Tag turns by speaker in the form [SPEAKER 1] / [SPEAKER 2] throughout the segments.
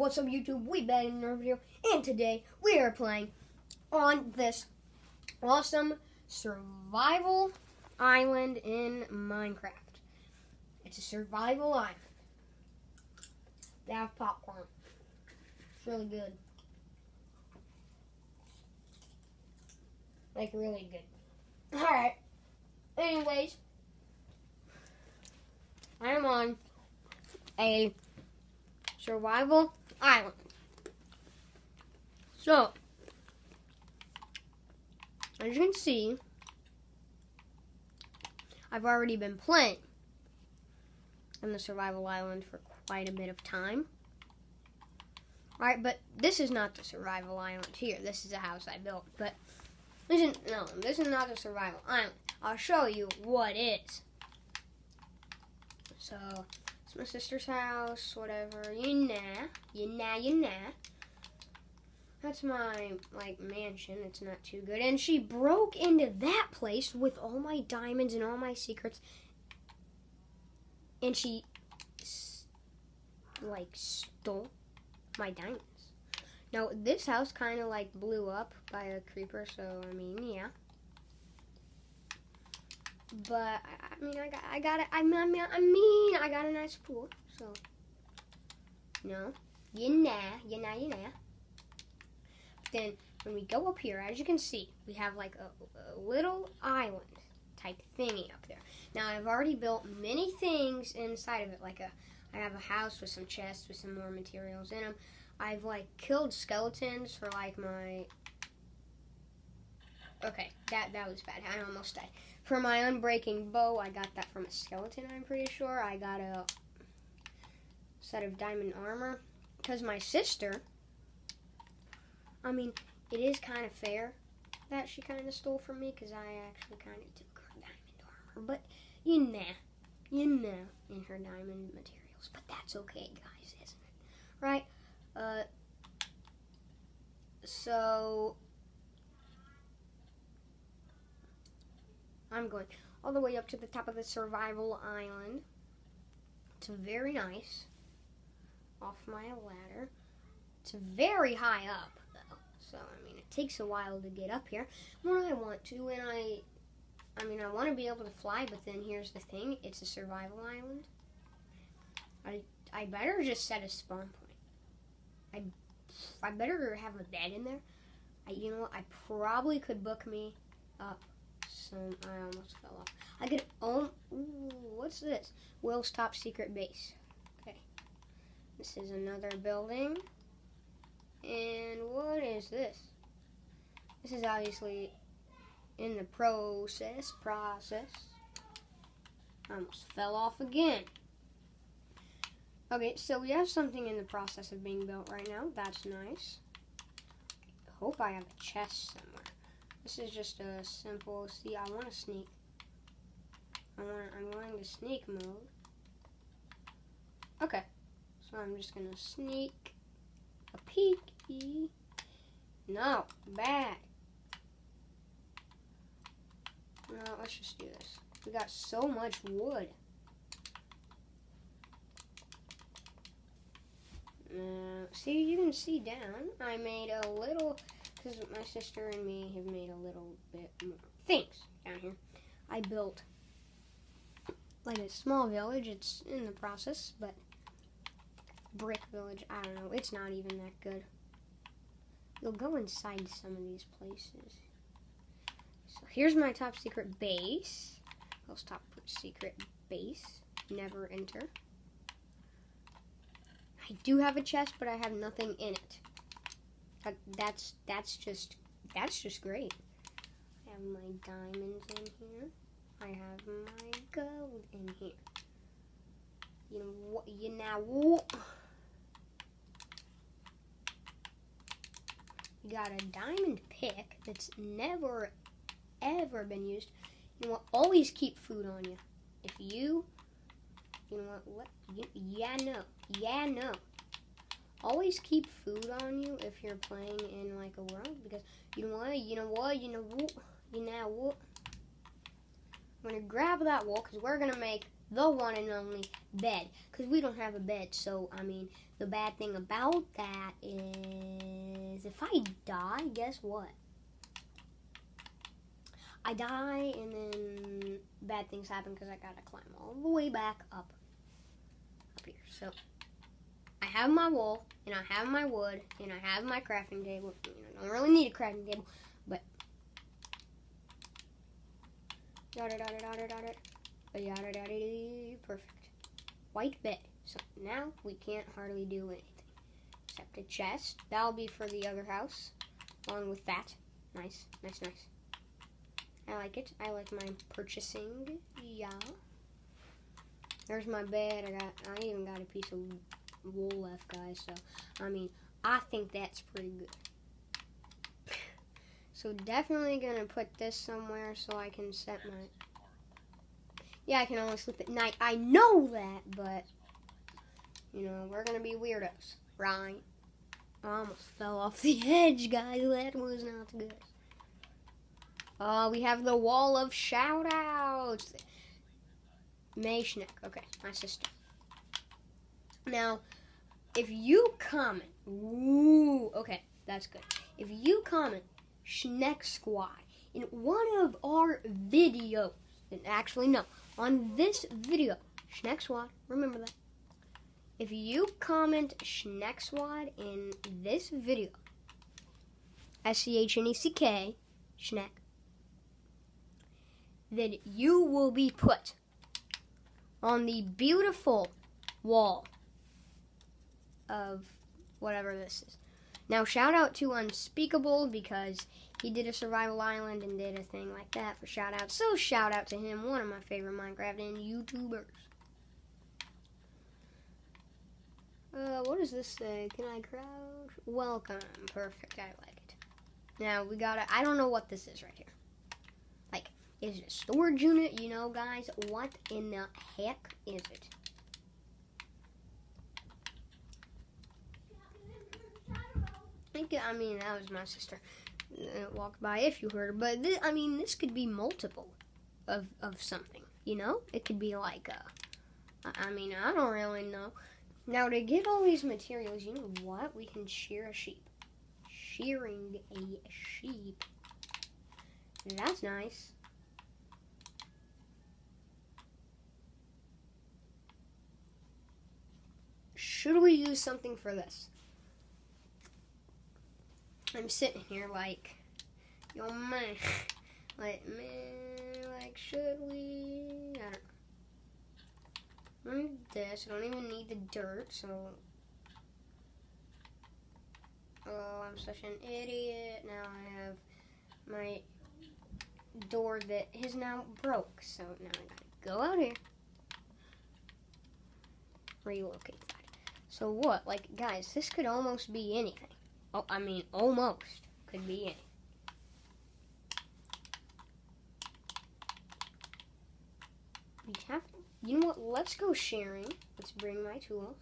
[SPEAKER 1] What's up YouTube? We back in another video and today we are playing on this awesome survival island in Minecraft. It's a survival island. They have popcorn. It's really good. Like really good. Alright. Anyways. I am on a survival island. So, as you can see, I've already been playing on the survival island for quite a bit of time. Alright, but this is not the survival island here. This is a house I built. But this is no, this is not the survival island. I'll show you what is. So it's my sister's house, whatever. You know, you know, you know. That's my like mansion. It's not too good. And she broke into that place with all my diamonds and all my secrets. And she like stole my diamonds. Now this house kind of like blew up by a creeper, so I mean, yeah. But I, mean, I got, I got it. I mean, I mean, I mean, I got a nice pool. So, no, you know, you know, you know. Then when we go up here, as you can see, we have like a, a little island type thingy up there. Now I've already built many things inside of it, like a, I have a house with some chests with some more materials in them. I've like killed skeletons for like my Okay, that that was bad. I almost died. For my unbreaking bow, I got that from a skeleton, I'm pretty sure. I got a set of diamond armor. Because my sister, I mean, it is kind of fair that she kind of stole from me because I actually kind of took her diamond armor. But, you know, you know, in her diamond materials. But that's okay, guys, isn't it? Right? Uh, so, I'm going all the way up to the top of the survival island. It's very nice. Off my ladder. It's very high up, though. So, I mean, it takes a while to get up here. When I want to, and I... I mean, I want to be able to fly, but then here's the thing. It's a survival island. I, I better just set a spawn point. I, I better have a bed in there. I, you know what? I probably could book me up I almost fell off. I could. Oh, what's this? Will's top secret base. Okay. This is another building. And what is this? This is obviously in the process. Process. I almost fell off again. Okay, so we have something in the process of being built right now. That's nice. I hope I have a chest somewhere. This is just a simple, see, I want to sneak. I want, I'm going to sneak mode. Okay, so I'm just going to sneak a peeky. No, bad. No, let's just do this. We got so much wood. Uh, see, you can see down. I made a little because my sister and me have made a little bit more things down here. I built like a small village. It's in the process, but brick village, I don't know. It's not even that good. You'll go inside some of these places. So here's my top secret base. Will's top secret base. Never enter. I do have a chest, but I have nothing in it. That, that's that's just that's just great. I have my diamonds in here. I have my gold in here. You know what? You now what? You got a diamond pick that's never ever been used. You what? Always keep food on you. If you, you know what? What? You, yeah, no. Yeah, no always keep food on you if you're playing in like a world because you know what, you know what, you know what, you know what. I'm gonna grab that wall because we're gonna make the one and only bed because we don't have a bed. So I mean, the bad thing about that is if I die, guess what? I die and then bad things happen because I gotta climb all the way back up up here. So I have my wool and I have my wood and I have my crafting table. I don't really need a crafting table, but yada yada yada yada perfect. White bed. So now we can't hardly do anything except a chest. That'll be for the other house, along with that. Nice, nice, nice. I like it. I like my purchasing. Yeah. There's my bed. I got. I even got a piece of wool left, guys. So I mean, I think that's pretty good. so definitely gonna put this somewhere so I can set my. Yeah, I can only sleep at night. I know that, but you know we're gonna be weirdos, right? I almost fell off the edge, guys. That was not good. Uh, we have the wall of shout outs. May Okay, my sister. Now, if you comment, ooh, okay, that's good. If you comment Schneck Squad in one of our videos, and actually no, on this video, Schneck Squad, remember that. If you comment Schneck Squad in this video, S C H N E C K, Schneck, then you will be put on the beautiful wall of whatever this is. Now, shout out to Unspeakable because he did a survival island and did a thing like that for shout out. So, shout out to him, one of my favorite Minecraft and YouTubers. Uh, what does this say? Can I crouch? Welcome. Perfect. I like it. Now, we gotta. I don't know what this is right here. Like, is it a storage unit? You know, guys, what in the heck is it? I mean, that was my sister that walked by if you heard her. But this, I mean, this could be multiple of, of something, you know? It could be like uh, a, I mean, I don't really know. Now, to get all these materials, you know what? We can shear a sheep. Shearing a sheep. That's nice. Should we use something for this? I'm sitting here like, yo man, like man, like should we? I don't. I need this. I don't even need the dirt. So, oh, I'm such an idiot. Now I have my door that is now broke. So now I gotta go out here, relocate that. So what? Like, guys, this could almost be anything. Oh, I mean, almost could be any. We have, you know what? Let's go sharing. Let's bring my tools,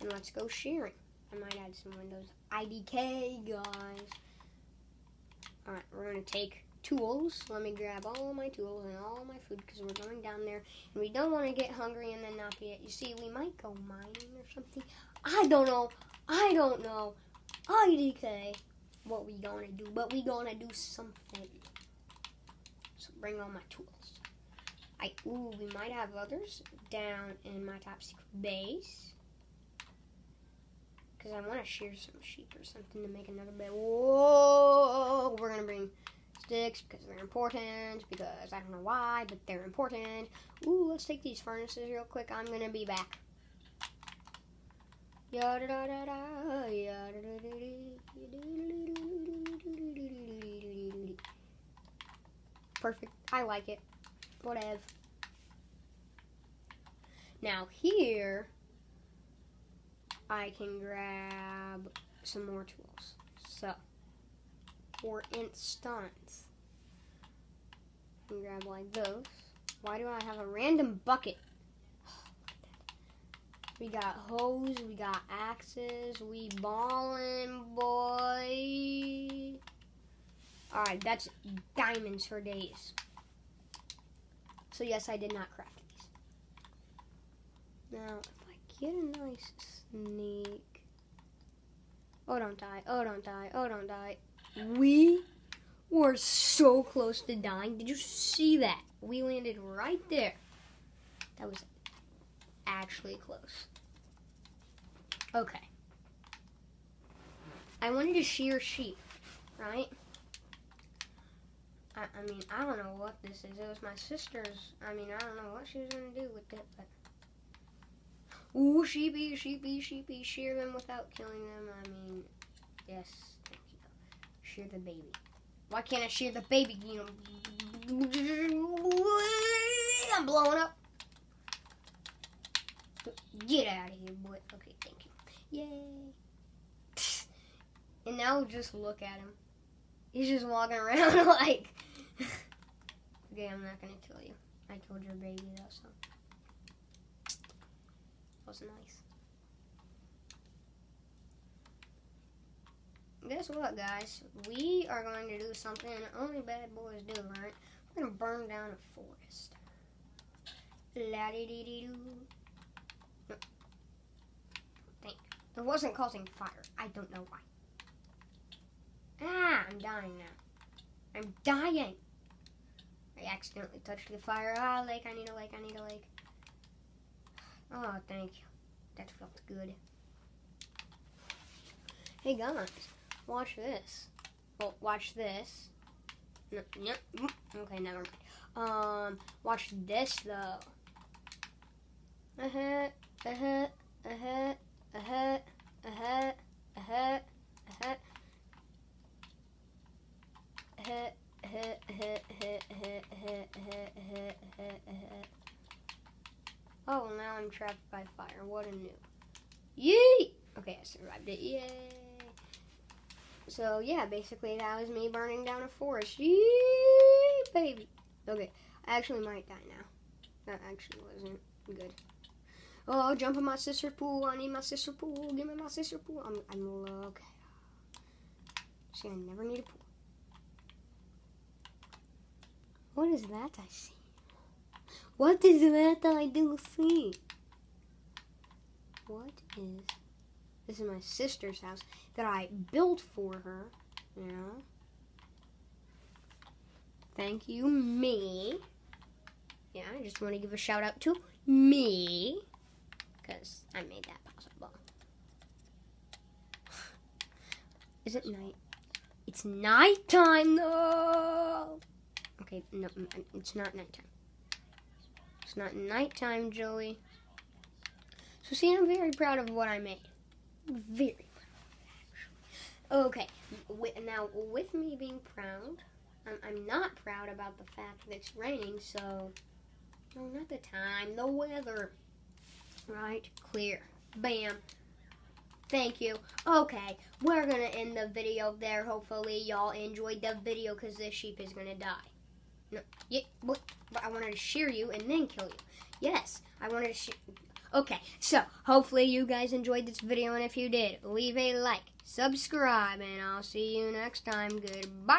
[SPEAKER 1] and let's go sharing. I might add some Windows IDK, guys. All right, we're gonna take tools. Let me grab all my tools and all my food because we're going down there and we don't want to get hungry and then not be it. You see, we might go mining or something. I don't know. I don't know. IDK what we gonna do, but we gonna do something. So bring all my tools. I ooh, we might have others down in my top secret base. Cause I want to shear some sheep or something to make another bed. Whoa! We're gonna bring sticks because they're important. Because I don't know why, but they're important. Ooh, let's take these furnaces real quick. I'm gonna be back. Perfect. I like it. Whatever. Now here, I can grab some more tools. So, for instance, I can grab like those. Why do I have a random bucket? We got hoes, we got axes, we ballin', boy. Alright, that's diamonds for days. So yes, I did not craft these. Now, if I get a nice sneak. Oh, don't die. Oh, don't die. Oh, don't die. We were so close to dying. Did you see that? We landed right there. That was actually close. Okay. I wanted to shear sheep, right? I, I mean, I don't know what this is. It was my sister's. I mean, I don't know what she was going to do with it, but. Ooh, sheepy, sheepy, sheepy. Shear them without killing them. I mean, yes, thank you. Shear the baby. Why can't I shear the baby? You know, I'm blowing up. Get out of here, boy. Okay, thank you. Yay. And now just look at him. He's just walking around like. okay, I'm not gonna kill you. I killed your baby though, so. That was nice. Guess what, guys? We are going to do something only bad boys do, right? We're gonna burn down a forest. It wasn't causing fire. I don't know why. Ah, I'm dying now. I'm dying. I accidentally touched the fire. Ah, lake. I need a lake. I need a lake. Oh, thank you. That felt good. Hey guys, watch this. Well, watch this. No, no, mm, okay, never mind. Um, watch this though. Uh huh, uh huh, uh huh, uh huh, uh huh, uh huh, uh huh. Oh, now I'm trapped by fire. What a noob. Yay! Okay, I survived it. Yay! So, yeah, basically that was me burning down a forest. Yay, baby! Okay, I actually might die now. That actually wasn't good. Oh, I'll jump in my sister pool. I need my sister pool. Give me my sister pool. I'm, I'm. Okay. See, I never need a pool. What is that I see? What is that I do see? What is... This is my sister's house that I built for her. Yeah. Thank you, me. Yeah, I just want to give a shout out to me. Because I made that possible. Is it night? It's nighttime though! Okay, no, mm, mm, it's not nighttime. It's not nighttime, Joey. So see, I'm very proud of what I made. Very proud Okay, now with me being proud, I'm, I'm not proud about the fact that it's raining, so... No, not the time, the weather. Right, clear. Bam. Thank you. Okay, we're going to end the video there. Hopefully y'all enjoyed the video because this sheep is going to die. No, yeah, but, I wanted to shear you and then kill you. Yes, I wanted to. Okay, so hopefully you guys enjoyed this video, and if you did, leave a like, subscribe, and I'll see you next time. Goodbye.